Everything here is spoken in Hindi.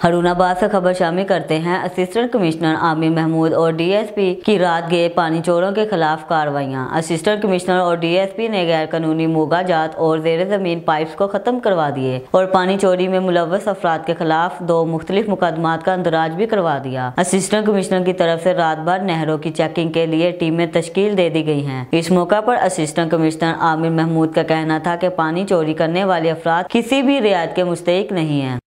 हरूनाबाद से खबर शामिल करते हैं, असिस्टेंट कमिश्नर आमिर महमूद और डीएसपी की रात गए पानी चोरों के खिलाफ कार्रवाइयाँ। असिस्टेंट कमिश्नर और डीएसपी ने गैर कानूनी मोगा जात और जेर ज़मीन पाइप्स को खत्म करवा दिए और पानी चोरी में मुलवस अफराद के खिलाफ दो मुख्तलिफ़ मुकदमात का अंदराज भी करवा दिया। असिस्टेंट कमिश्नर की तरफ़ से रात भर नहरों की चेकिंग के लिए टीमें तश्कील दे दी गई है। इस मौका पर असिस्टेंट कमिश्नर आमिर महमूद का कहना था की पानी चोरी करने वाले अफराद किसी भी रियायत के मुस्तक नहीं है।